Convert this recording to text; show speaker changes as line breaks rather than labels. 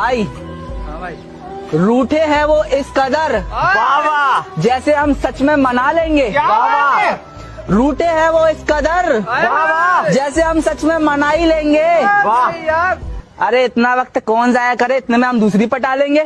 भाई।
हाँ भाई।
रूठे हैं वो इस कदर।
वाह
जैसे हम सच में मना लेंगे।
वाह
रूठे हैं वो इस कदर।
वाह
जैसे हम सच में मना ही लेंगे।
वाह।
अरे इतना वक्त कौन जाया करे? इतने में हम दूसरी पटा लेंगे।